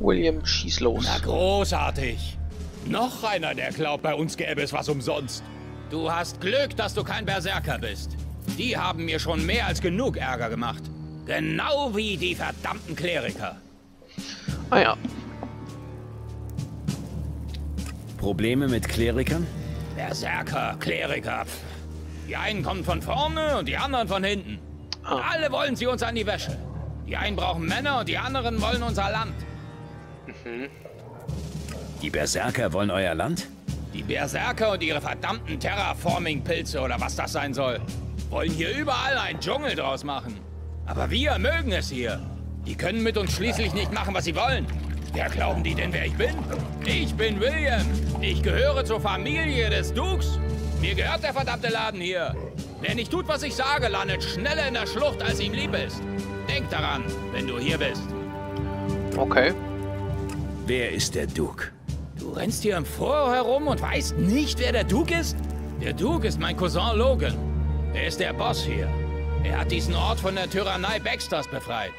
William, schieß los. Na großartig. Noch einer, der glaubt, bei uns gäbe es was umsonst. Du hast Glück, dass du kein Berserker bist. Die haben mir schon mehr als genug Ärger gemacht. Genau wie die verdammten Kleriker. Ah ja. Probleme mit Klerikern? Berserker, Kleriker. Die einen kommen von vorne und die anderen von hinten. Und alle wollen sie uns an die Wäsche. Die einen brauchen Männer und die anderen wollen unser Land. Die Berserker wollen euer Land? Die Berserker und ihre verdammten Terraforming-Pilze oder was das sein soll, wollen hier überall einen Dschungel draus machen. Aber wir mögen es hier. Die können mit uns schließlich nicht machen, was sie wollen. Wer glauben die denn, wer ich bin? Ich bin William. Ich gehöre zur Familie des Dukes. Mir gehört der verdammte Laden hier. Wer nicht tut, was ich sage, landet schneller in der Schlucht, als ihm lieb ist. Denk daran, wenn du hier bist. Okay. Wer ist der Duke? Du rennst hier im Foro herum und weißt nicht, wer der Duke ist? Der Duke ist mein Cousin Logan. Er ist der Boss hier. Er hat diesen Ort von der Tyrannei Baxters befreit.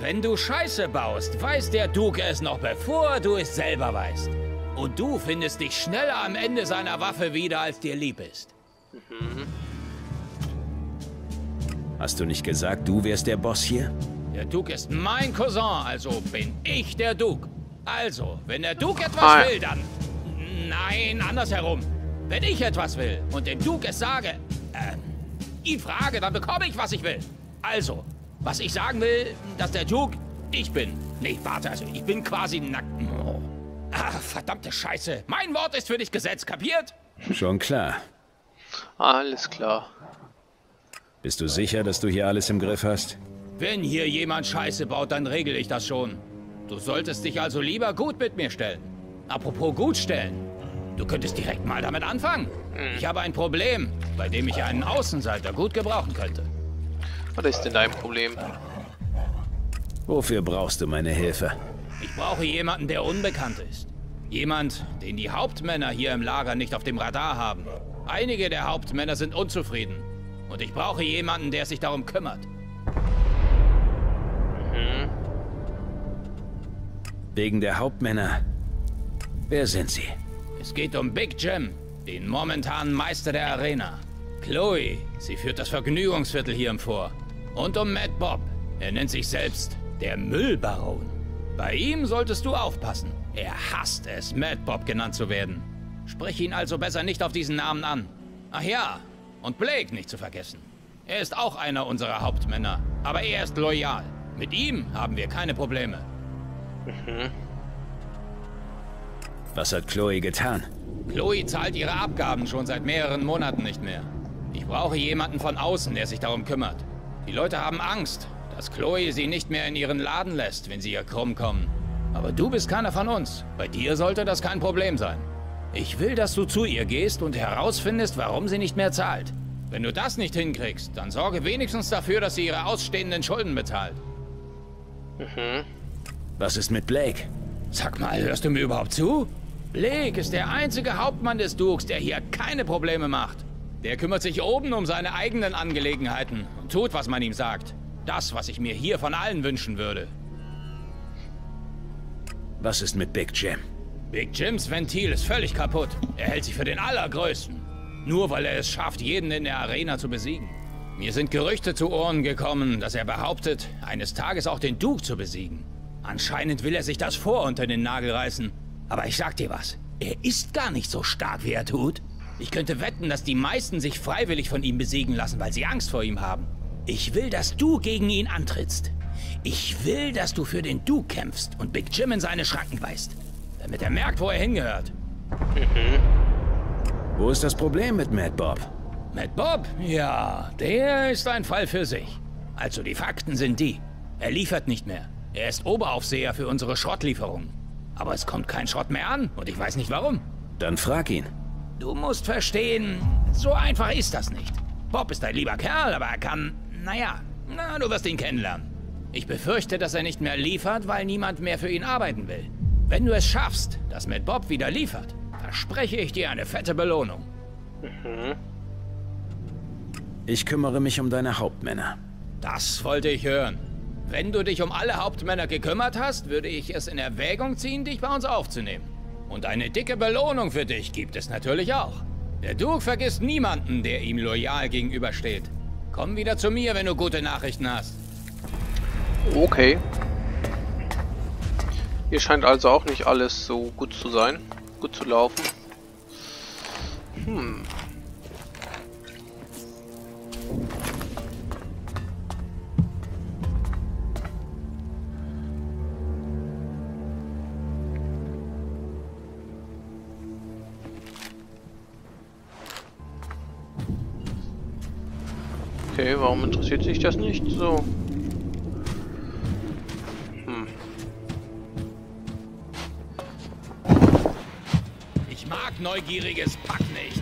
Wenn du Scheiße baust, weiß der Duke es noch bevor du es selber weißt. Und du findest dich schneller am Ende seiner Waffe wieder, als dir lieb ist. Hast du nicht gesagt, du wärst der Boss hier? Der Duke ist mein Cousin, also bin ich der Duke. Also, wenn der Duke etwas Ah. will, dann... Nein, andersherum. Wenn ich etwas will und dem Duke es sage, äh, ihn frage, dann bekomme ich, was ich will. Also, was ich sagen will, dass der Duke ich bin. Nee, warte, also ich bin quasi nackt. Oh. Ah, verdammte Scheiße. Mein Wort ist für dich Gesetz, kapiert? Schon klar. Alles klar. Bist du sicher, dass du hier alles im Griff hast? Wenn hier jemand Scheiße baut, dann regel ich das schon. Du solltest dich also lieber gut mit mir stellen. Apropos gut stellen. Du könntest direkt mal damit anfangen. Ich habe ein Problem, bei dem ich einen Außenseiter gut gebrauchen könnte. Was ist denn dein Problem? Wofür brauchst du meine Hilfe? Ich brauche jemanden, der unbekannt ist. Jemand, den die Hauptmänner hier im Lager nicht auf dem Radar haben. Einige der Hauptmänner sind unzufrieden. Und ich brauche jemanden, der sich darum kümmert. Wegen der Hauptmänner. Wer sind sie? Es geht um Big Jim, den momentanen Meister der Arena. Chloe, sie führt das Vergnügungsviertel hier im Vor. Und um Matt Bob. Er nennt sich selbst der Müllbaron. Bei ihm solltest du aufpassen. Er hasst es, Matt Bob genannt zu werden. Sprich ihn also besser nicht auf diesen Namen an. Ach ja, und Blake nicht zu vergessen. Er ist auch einer unserer Hauptmänner, aber er ist loyal. Mit ihm haben wir keine Probleme. Was hat Chloe getan? Chloe zahlt ihre Abgaben schon seit mehreren Monaten nicht mehr. Ich brauche jemanden von außen, der sich darum kümmert. Die Leute haben Angst, dass Chloe sie nicht mehr in ihren Laden lässt, wenn sie ihr krumm kommen. Aber du bist keiner von uns. Bei dir sollte das kein Problem sein. Ich will, dass du zu ihr gehst und herausfindest, warum sie nicht mehr zahlt. Wenn du das nicht hinkriegst, dann sorge wenigstens dafür, dass sie ihre ausstehenden Schulden bezahlt. Was ist mit Blake? Sag mal, hörst du mir überhaupt zu? Blake ist der einzige Hauptmann des Dukes, der hier keine Probleme macht. Der kümmert sich oben um seine eigenen Angelegenheiten und tut, was man ihm sagt. Das, was ich mir hier von allen wünschen würde. Was ist mit Big Jim? Big Jims Ventil ist völlig kaputt. Er hält sich für den Allergrößten. Nur weil er es schafft, jeden in der Arena zu besiegen. Mir sind Gerüchte zu Ohren gekommen, dass er behauptet, eines Tages auch den Duke zu besiegen. Anscheinend will er sich das vor unter den Nagel reißen. Aber ich sag dir was, er ist gar nicht so stark, wie er tut. Ich könnte wetten, dass die meisten sich freiwillig von ihm besiegen lassen, weil sie Angst vor ihm haben. Ich will, dass du gegen ihn antrittst. Ich will, dass du für den Duke kämpfst und Big Jim in seine Schranken weist. Damit er merkt, wo er hingehört. Wo ist das Problem mit Mad Bob? Matt Bob? Ja, der ist ein Fall für sich. Also die Fakten sind die. Er liefert nicht mehr. Er ist Oberaufseher für unsere Schrottlieferungen. Aber es kommt kein Schrott mehr an und ich weiß nicht warum. Dann frag ihn. Du musst verstehen, so einfach ist das nicht. Bob ist ein lieber Kerl, aber er kann, naja, na, du wirst ihn kennenlernen. Ich befürchte, dass er nicht mehr liefert, weil niemand mehr für ihn arbeiten will. Wenn du es schaffst, dass Matt Bob wieder liefert, verspreche ich dir eine fette Belohnung. Ich kümmere mich um deine Hauptmänner. Das wollte ich hören. Wenn du dich um alle Hauptmänner gekümmert hast, würde ich es in Erwägung ziehen, dich bei uns aufzunehmen. Und eine dicke Belohnung für dich gibt es natürlich auch. Der Duke vergisst niemanden, der ihm loyal gegenübersteht. Komm wieder zu mir, wenn du gute Nachrichten hast. Okay. Hier scheint also auch nicht alles so gut zu sein. Gut zu laufen. Hm. Okay, warum interessiert sich das nicht so? Hm. Ich mag neugieriges Pack nicht.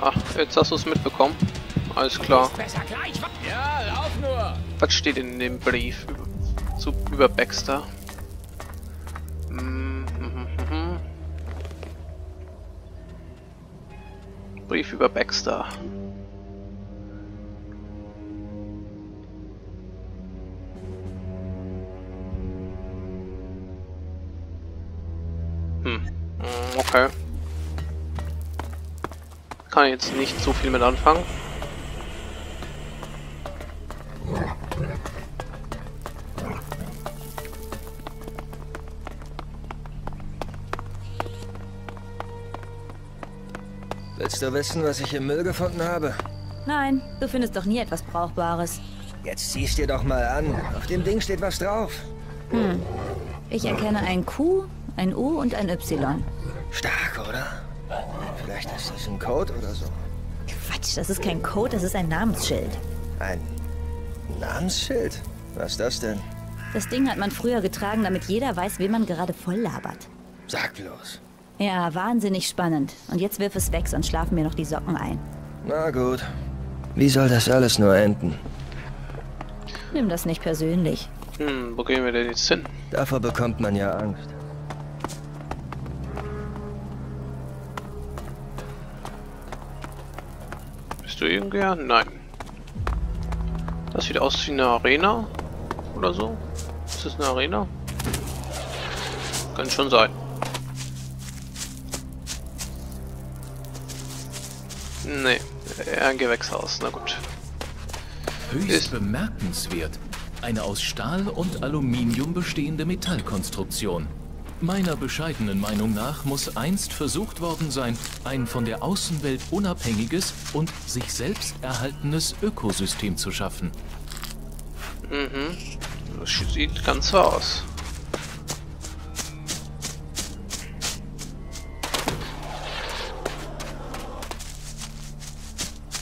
Ach, jetzt hast du es mitbekommen. Alles klar. Ja, lauf nur. Was steht in dem Brief über, zu, über Baxter? Hm, hm, hm. Brief über Baxter. Okay. Kann jetzt nicht so viel mit anfangen. Willst du wissen, was ich im Müll gefunden habe? Nein, du findest doch nie etwas Brauchbares. Jetzt siehst dir doch mal an. Auf dem Ding steht was drauf. Ich erkenne ein Q, ein U und ein Y. Stark, oder? Vielleicht ist das ein Code oder so. Quatsch, das ist kein Code, das ist ein Namensschild. Ein Namensschild? Was ist das denn? Das Ding hat man früher getragen, damit jeder weiß, wen man gerade voll labert. Sag bloß. Ja, wahnsinnig spannend. Und jetzt wirf es weg, sonst schlafen mir noch die Socken ein. Na gut. Wie soll das alles nur enden? Nimm das nicht persönlich. Hm, wo gehen wir denn jetzt hin? Davor bekommt man ja Angst. Bist du irgendwer? Nein. Das sieht aus wie eine Arena. Oder so. Ist das eine Arena? Kann schon sein. Nee, eher ein Gewächshaus. Na gut. Höchst Ist- bemerkenswert. Eine aus Stahl und Aluminium bestehende Metallkonstruktion. Meiner bescheidenen Meinung nach muss einst versucht worden sein, ein von der Außenwelt unabhängiges und sich selbst erhaltenes Ökosystem zu schaffen. Das sieht ganz so aus.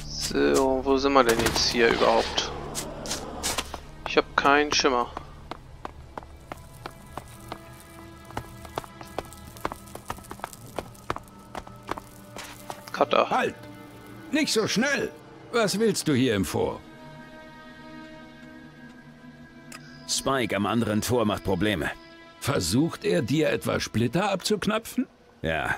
So, wo sind wir denn jetzt hier überhaupt? Ich habe keinen Schimmer. Cutter. Halt! Nicht so schnell! Was willst du hier im Vor? Spike am anderen Tor macht Probleme. Versucht er dir etwa Splitter abzuknöpfen? Ja,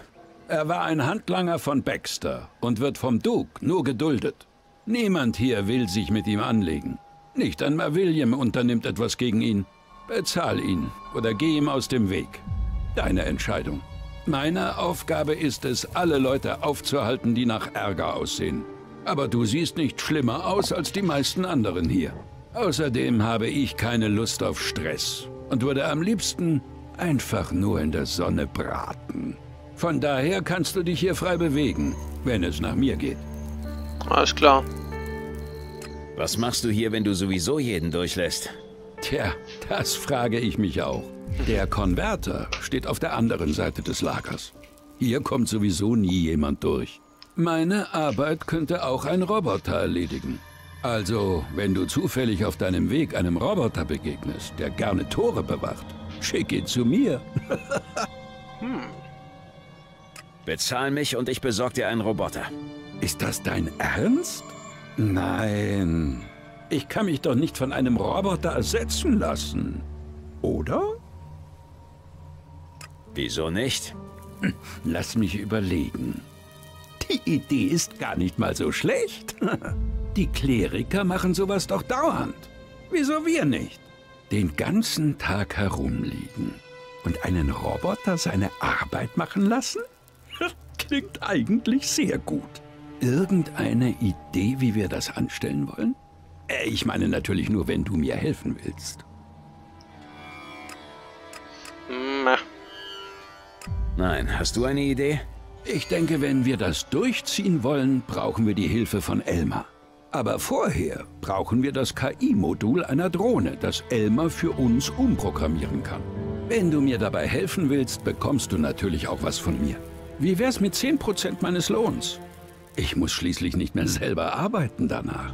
Er war ein Handlanger von Baxter und wird vom Duke nur geduldet. Niemand hier will sich mit ihm anlegen. Nicht einmal William unternimmt etwas gegen ihn. Bezahl ihn oder geh ihm aus dem Weg. Deine Entscheidung. Meine Aufgabe ist es, alle Leute aufzuhalten, die nach Ärger aussehen. Aber du siehst nicht schlimmer aus als die meisten anderen hier. Außerdem habe ich keine Lust auf Stress und würde am liebsten einfach nur in der Sonne braten. Von daher kannst du dich hier frei bewegen, wenn es nach mir geht. Alles klar. was machst du hier, wenn du sowieso jeden durchlässt? Tja, das frage ich mich auch. Der Konverter steht auf der anderen Seite des Lagers. Hier kommt sowieso nie jemand durch. Meine Arbeit könnte auch ein Roboter erledigen. Also, wenn du zufällig auf deinem Weg einem Roboter begegnest, der gerne Tore bewacht, schick ihn zu mir. Bezahl mich und ich besorg dir einen Roboter. Ist das dein Ernst? Nein. Ich kann mich doch nicht von einem Roboter ersetzen lassen. Oder? Wieso nicht? Lass mich überlegen. Die Idee ist gar nicht mal so schlecht. Die Kleriker machen sowas doch dauernd. Wieso wir nicht? Den ganzen Tag herumliegen und einen Roboter seine Arbeit machen lassen? Klingt eigentlich sehr gut. Irgendeine Idee, wie wir das anstellen wollen? Äh, Ich meine natürlich nur, wenn du mir helfen willst. Nein, hast du eine Idee? Ich denke, wenn wir das durchziehen wollen, brauchen wir die Hilfe von Elmar. Aber vorher brauchen wir das KI-Modul einer Drohne, das Elmar für uns umprogrammieren kann. Wenn du mir dabei helfen willst, bekommst du natürlich auch was von mir. Wie wär's mit 10% meines Lohns? Ich muss schließlich nicht mehr selber arbeiten danach.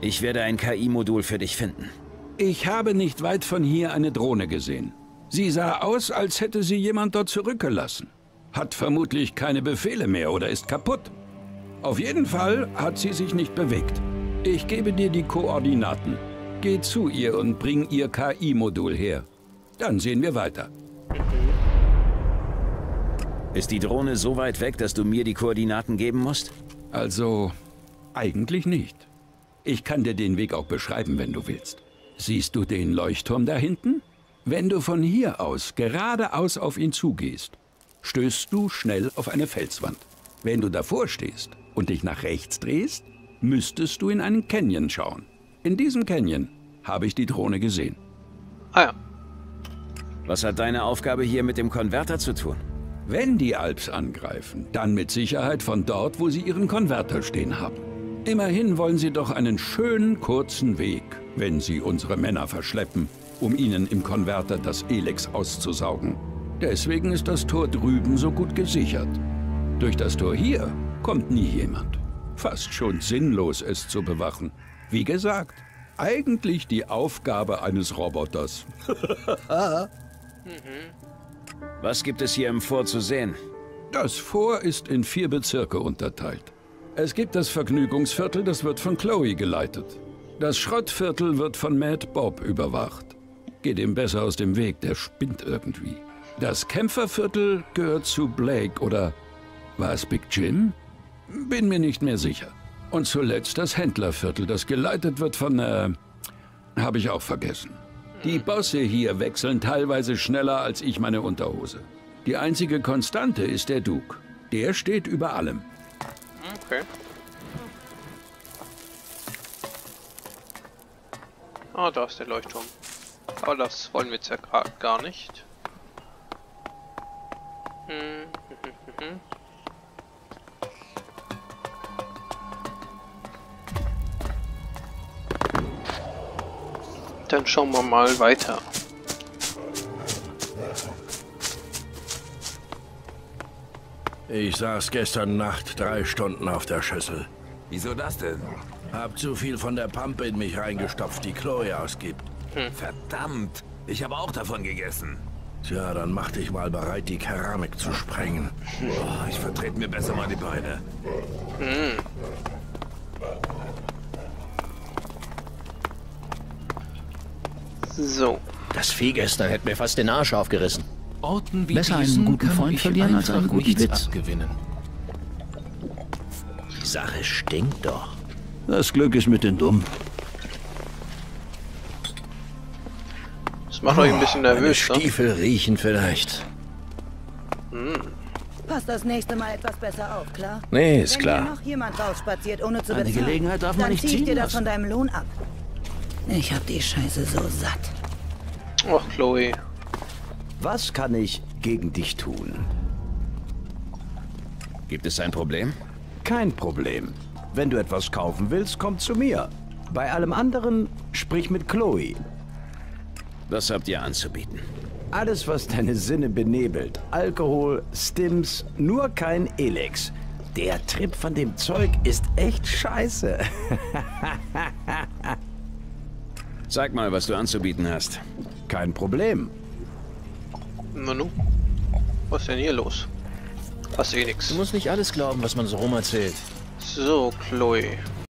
Ich werde ein KI-Modul für dich finden. Ich habe nicht weit von hier eine Drohne gesehen. Sie sah aus, als hätte sie jemand dort zurückgelassen. Hat vermutlich keine Befehle mehr oder ist kaputt. Auf jeden Fall hat sie sich nicht bewegt. Ich gebe dir die Koordinaten. Geh zu ihr und bring ihr KI-Modul her. Dann sehen wir weiter. Ist die Drohne so weit weg, dass du mir die Koordinaten geben musst? Also, eigentlich nicht. Ich kann dir den Weg auch beschreiben, wenn du willst. Siehst du den Leuchtturm da hinten? Wenn du von hier aus geradeaus auf ihn zugehst, stößt du schnell auf eine Felswand. Wenn du davor stehst und dich nach rechts drehst, müsstest du in einen Canyon schauen. In diesem Canyon habe ich die Drohne gesehen. ah ja. Was hat deine Aufgabe hier mit dem Konverter zu tun? Wenn die Alps angreifen, dann mit Sicherheit von dort, wo sie ihren Konverter stehen haben. Immerhin wollen sie doch einen schönen kurzen Weg, wenn sie unsere Männer verschleppen, um ihnen im Konverter das Elex auszusaugen. Deswegen ist das Tor drüben so gut gesichert. Durch das Tor hier kommt nie jemand. Fast schon sinnlos, es zu bewachen. Wie gesagt, eigentlich die Aufgabe eines Roboters. Was gibt es hier im Fort zu sehen? Das Fort ist in vier Bezirke unterteilt. Es gibt das Vergnügungsviertel, das wird von Chloe geleitet. Das Schrottviertel wird von Mad Bob überwacht. Geht ihm besser aus dem Weg, der spinnt irgendwie. Das Kämpferviertel gehört zu Blake oder war es Big Jim? Bin mir nicht mehr sicher. Und zuletzt das Händlerviertel, das geleitet wird von, äh, habe ich auch vergessen. Die Bosse hier wechseln teilweise schneller als ich meine Unterhose. Die einzige Konstante ist der Duke. Der steht über allem. Okay. Ah, da ist der Leuchtturm. Aber das wollen wir jetzt ja gerade gar nicht. Hm, hm, hm, hm. Dann schauen wir mal weiter. Ich saß gestern Nacht drei Stunden auf der Schüssel. Wieso das denn? Hab zu viel von der Pampe in mich reingestopft, die Chloe ausgibt. Verdammt, ich habe auch davon gegessen. Tja, dann mach dich mal bereit, die Keramik zu sprengen. Oh, ich vertrete mir besser mal die Beine. So. Das Vieh gestern hätte mir fast den Arsch aufgerissen. Orten wie Besser einen guten Freund verlieren als einen guten Witz. abgewinnen. Die Sache stinkt doch. Das Glück ist mit den Dummen. Das macht euch ein bisschen Meine nervös, ne? Stiefel riechen vielleicht. Pass das nächste Mal etwas besser auf, klar? Nee, ist Wenn klar. hier noch jemand rausspaziert, ohne zu Eine bezahlen, Gelegenheit darf man nicht zieh ich ziehen dir das lassen. von deinem Lohn ab. Ich hab die Scheiße so satt. Ach, Chloe. Was kann ich gegen dich tun? Gibt es ein Problem? Kein Problem. Wenn du etwas kaufen willst, komm zu mir. Bei allem anderen sprich mit Chloe. Was habt ihr anzubieten? Alles, was deine Sinne benebelt. Alkohol, Stims, nur kein Elex. Der Trip von dem Zeug ist echt scheiße. Sag mal, was du anzubieten hast. Kein Problem. Manu. Was ist denn hier los? Fast eh nix. Du musst nicht alles glauben, was man so rum erzählt. So, Chloe.